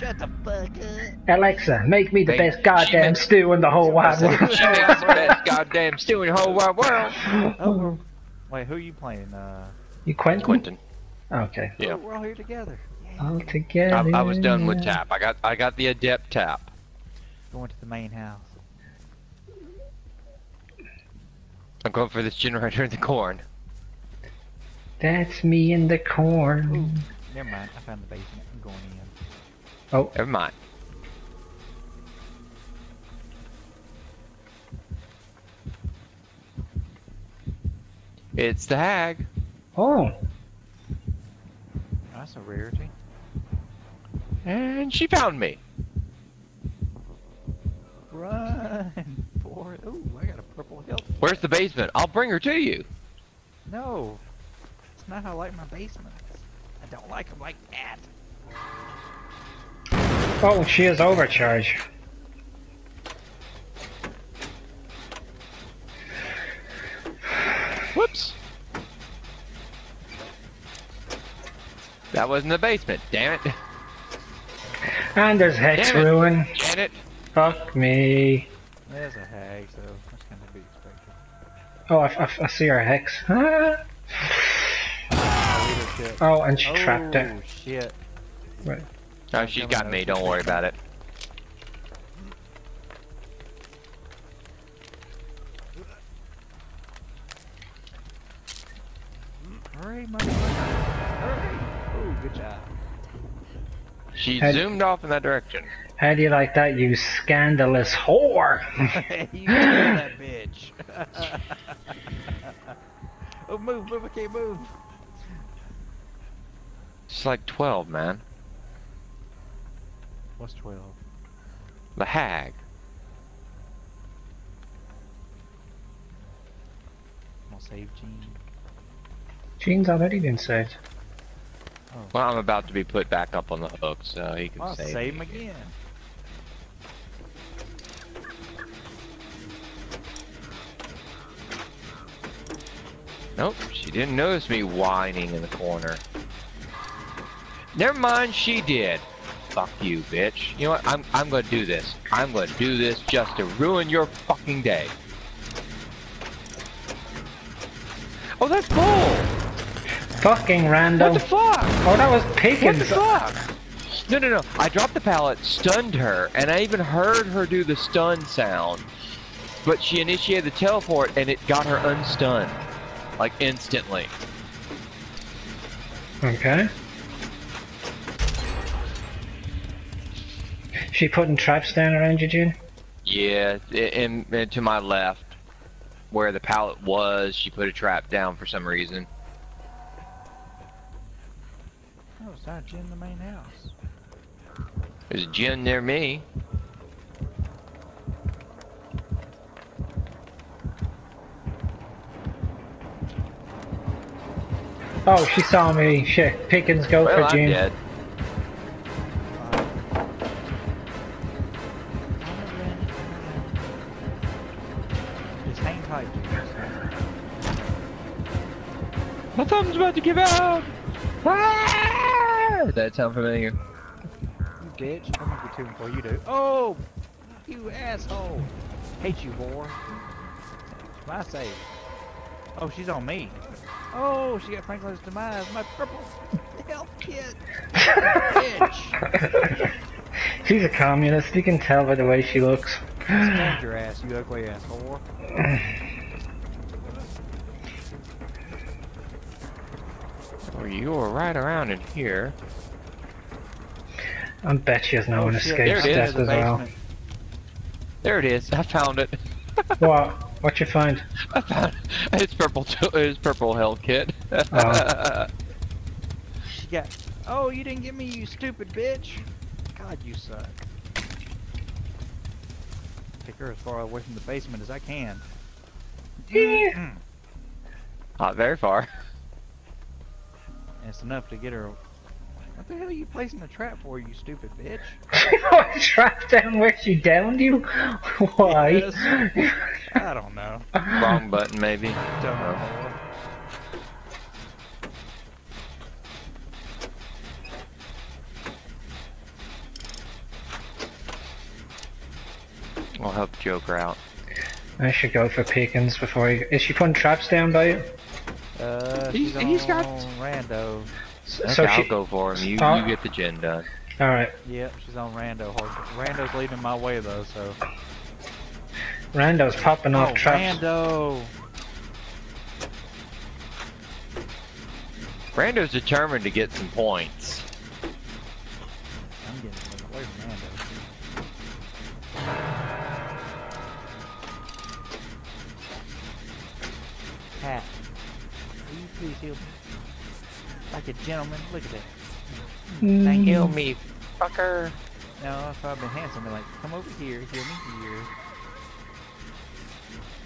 Shut the fuck up. Alexa, make me the Hey, best goddamn meant- stew in the whole wide world. She makes the best goddamn stew in the whole wide world. Oh, wait, who are you playing? Uh, You Quentin? Quentin. Okay. Yeah. oh, we're all here together. All together. I, I was done with Tapp. I got I got the adept Tapp. Going to the main house. I'm going for this generator in the corn. That's me in the corn. Never mind. I found the basement. I'm going in. Oh, Never mind. It's the hag. oh. That's a rarity. And she found me. Run for it. Ooh, I got a purple hill. Where's the basement? I'll bring her to you. No, it's not how I like my basements. I don't like them like that. Oh, she is overcharged. Whoops. That wasn't the basement. Damn it. And there's Hex Damn it. Ruin. Janet. Fuck me. There's a hag, so that's gonna be expected. Oh, I, I, I see her Hex. Ah. Oh. Oh, and she trapped it. Oh shit. Right. Oh, she's got me. Don't worry about it. Hurry, motherfucker. Hurry. Oh, good job. She Had- zoomed off in that direction. How do you like that, you scandalous whore? you kill that bitch. oh, move, move, I can't move. She's like 12, man. What's 12? The hag. I'm gonna save Gene. Gene's already been saved. Oh. Well, I'm about to be put back up on the hook, so he can I'll save, save me. him again. Nope, she didn't notice me whining in the corner. Never mind, she did. Fuck you, bitch. You know what? I'm I'm gonna do this. I'm gonna do this just to ruin your fucking day. Oh, that's bull. Fucking random. What the fuck? Oh, that was What the Pickens. fuck? No, no, no. I dropped the pallet, stunned her, and I even heard her do the stun sound. But she initiated the teleport, and it got her unstunned. Like, instantly. Okay. She putting traps down around you, June? Yeah, i- in, in, to my left, where the pallet was, she put a trap down for some reason. Oh, it's not Gene in the main house. There's a gin near me. Oh, she saw me. Shit. Pickens, go Well, for I'm June. About to give out! Ah! Does that sound familiar? You bitch. I'm gonna get to him before you do. Oh! You asshole! Hate you, whore. My save. Oh, she's on me. Oh, she got Franklin's demise. My purple health kit. Bitch! She's a communist. You can tell by the way she looks. Stand your ass, you ugly ass you were right around in here. I bet she has no oh, one shit, escapes there it is. as well. basement. There it is. I found it. What? What'd you find? I found it. It's purple. T- it's purple hell kit. Oh. She got. Oh, you didn't get me, you stupid bitch. God, you suck. Take her as far away from the basement as I can. Yeah. Mm. Not very far. And it's enough to get her. What the hell are you placing a trap for, you stupid bitch? I trapped down where she downed you? Why? I don't know. Wrong button, maybe. Don't know. We'll help Joker out. I should go for Pickens before he... Is she putting traps down by you? Uh, He's- she's he's got- on Rando. Okay, So I'll she. go for him. You, Oh. you get the gen done. Alright. Yep, she's on Rando. Rando's leading my way though, so. Rando's popping off oh, traps. Rando! Rando's determined to get some points. You please heal me? Like a gentleman, look at that. Mm, Heal me, fucker. No, if I've been handsome, I'd like, come over here, heal me here.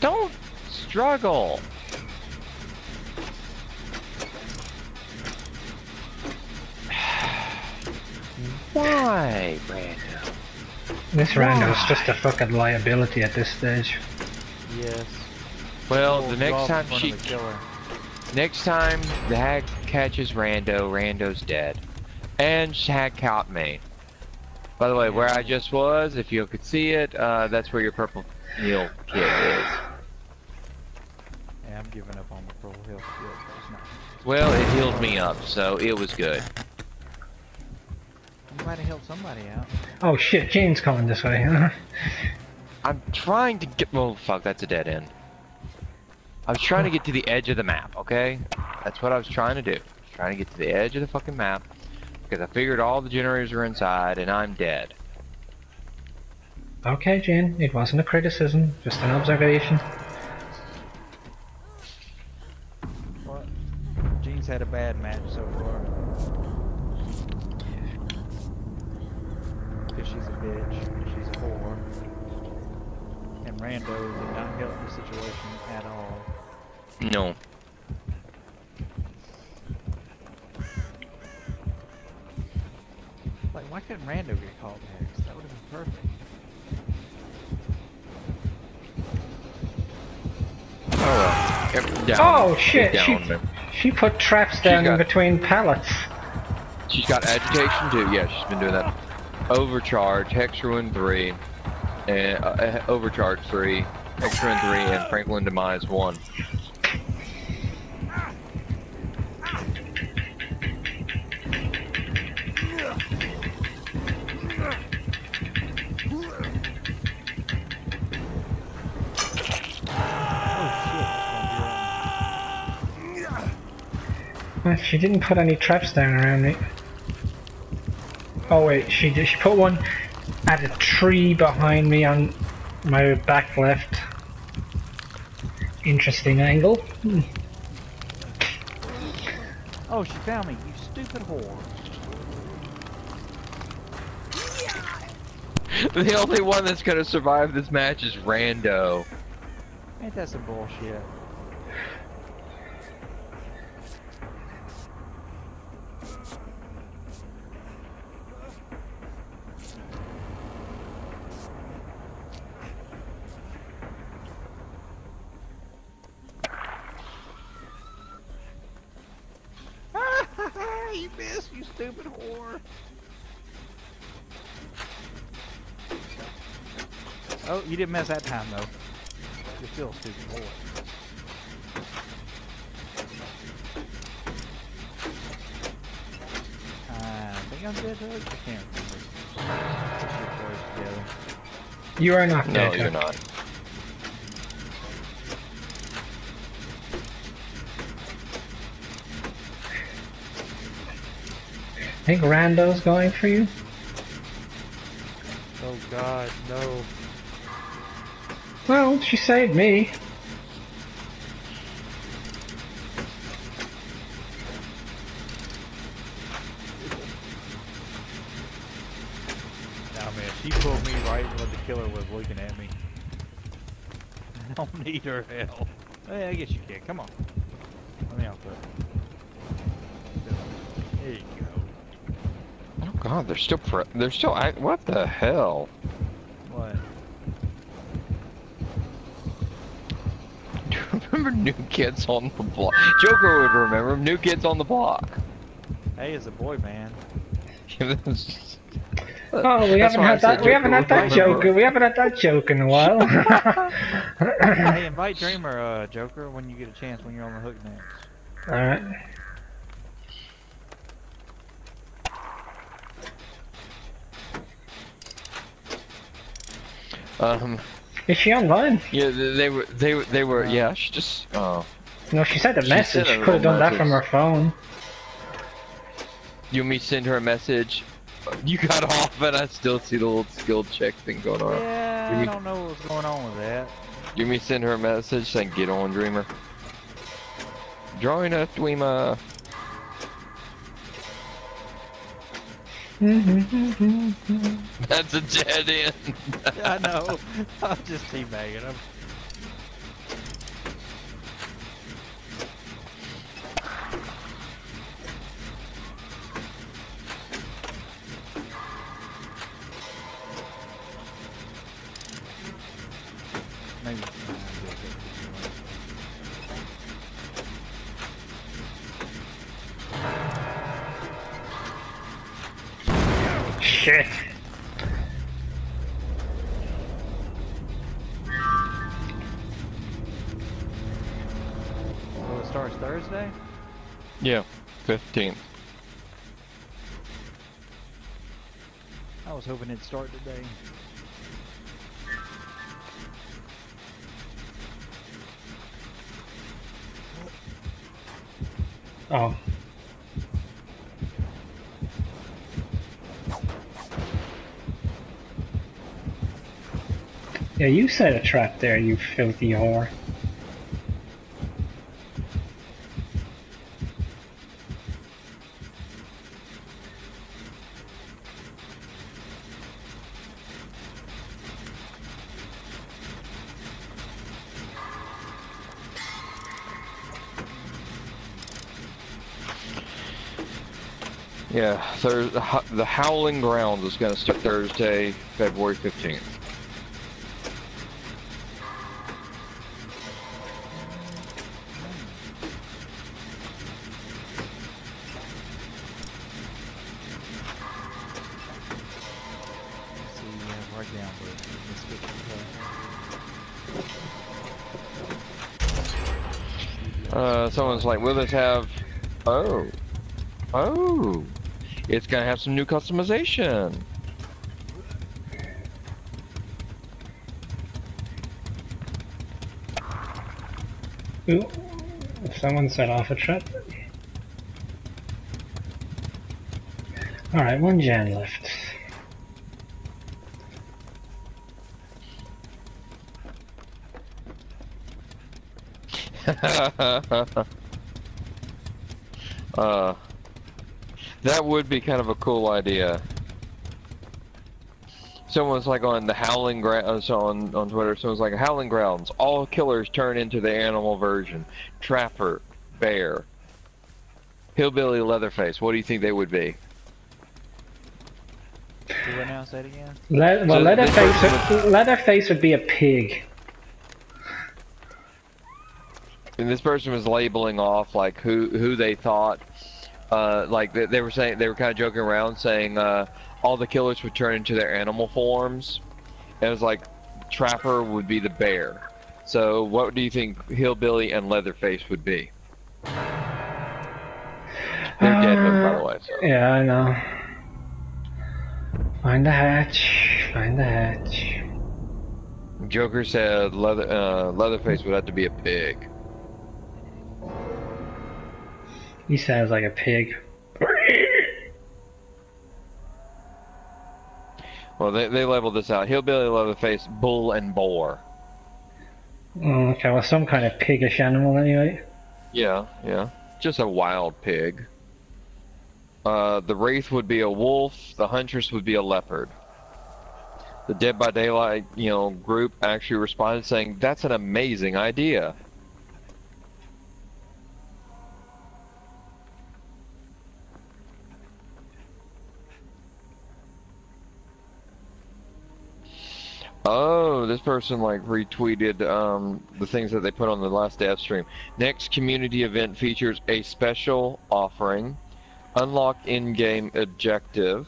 Don't struggle. Why, Brando? This Rando's just a fucking liability at this stage. Yes. Well, Full the next time in she, of a killer. Next time the hag catches Rando, Rando's dead, and she hag caught me. By the way, where I just was, if you could see it, uh, that's where your purple meal kit is. Yeah, I'm giving up on the pro health skill. It's not. Well, it healed me up, so it was good. I'm glad to help somebody out. Oh shit, Jane's coming this way. I'm trying to get. Oh fuck, that's a dead end. I was trying to get to the edge of the map. Okay, that's what I was trying to do. Trying to get to the edge of the fucking map because I figured all the generators are inside and I'm dead. okay, Jane, it wasn't a criticism, just an observation. What? Jean's had a bad match so far. Because she's a bitch. She's a whore. And Rando did not help the situation at all. No. Like, why couldn't Rando get called there? Because that would have been perfect. Oh, well. Down. Oh, shit! Down, she, she put traps down got, in between pallets. She's got agitation, too. Yeah, she's been doing that. Overcharge, Hex Ruin 3, and, uh, Overcharge 3, Hex Ruin 3, and Franklin Demise 1. Shit. Uh, She didn't put any traps down around me. Oh wait, she did. She put one at a tree behind me on my back left. Interesting angle. Hmm. Oh, she found me, you stupid whore. The only one that's gonna survive this match is Rando. Ain't that some bullshit? You didn't miss that time though. You're still a stupid whore. I think I'm dead, Doug. I can't remember. Put your toys together. You are not No, dead. you're not. I think Rando's going for you. Oh God, no. Well, she saved me. Nah, man, she pulled me right when the killer was looking at me. I don't need her help. Hey, I guess you can. Come on. Let me out her. There you go. Oh god, they're still pre- they're still act- what the hell? Remember New Kids on the Block? Joker would remember New Kids on the Block. Hey, it's a boy band. Oh, we That's haven't had said that. We haven't had that Joker. joke. We haven't had that joke in a while. hey, invite Dreamer, uh, Joker, when you get a chance when you're on the hook next. All right. Um, Is she online? yeah, they, they were, they, were- they were, yeah, she just, oh. No, she sent a She message. sent a She could have little done that from her phone. You want me send her a message? You got off and I still see the little skill check thing going on. Yeah, You I mean- don't know what's going on with that. You want me send her a message saying, get on, Dreamer? Join us, Dreamer. Mm-hmm. That's a dead end. I know. I'm just teabagging him. Starts Thursday? Yeah, 15th. I was hoping it'd start today. Oh. Yeah, you set a trap there, you filthy whore. Yeah, the Howling Grounds is going to start Thursday, February 15th. See, uh, right down, but let's get Uh, someone's like, will this have... Oh. Oh. It's going to have some new customization. Ooh. Someone set off a trap. Alright, one gen left. uh, that would be kind of a cool idea. Someone's like on the Howling Grounds uh, on on Twitter. Someone's like Howling Grounds. All killers turn into the animal version. Trapper, bear, hillbilly, Leatherface. What do you think they would be? Do what now? Say it again. Le- well, So Leatherface, would, Leatherface would be a pig. And this person was labeling off like who who they thought, uh, like they, they were saying they were kind of joking around saying uh, all the killers would turn into their animal forms. And it was like Trapper would be the bear. So what do you think Hillbilly and Leatherface would be? They're dead, by the way. So. Yeah, I know. Find the hatch. Find the hatch. Joker said Leather uh, Leatherface would have to be a pig. He sounds like a pig. Well, they they labeled this out: Hillbilly, Leatherface, Bull, and Boar. Oh, okay, well, some kind of piggish animal anyway. Yeah, yeah. Just a wild pig. Uh, the Wraith would be a wolf. The Huntress would be a leopard. The Dead by Daylight, you know, group actually responded saying, "That's an amazing idea." Oh, this person like retweeted um, the things that they put on the last dev stream. Next community event features a special offering, unlock in-game objective,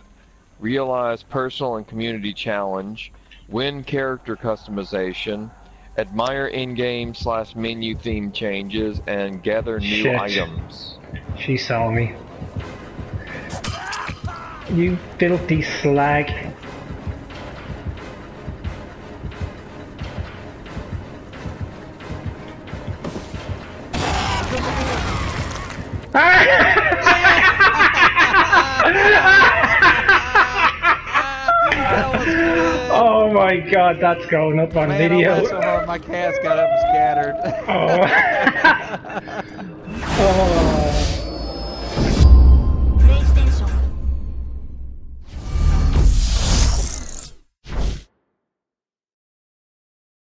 realize personal and community challenge, win character customization, admire in-game slash menu theme changes, and gather new Shit. items. She saw me. You filthy slag. Oh my god, that's going up on Man, video. so hard my cats got up and scattered. Oh. oh.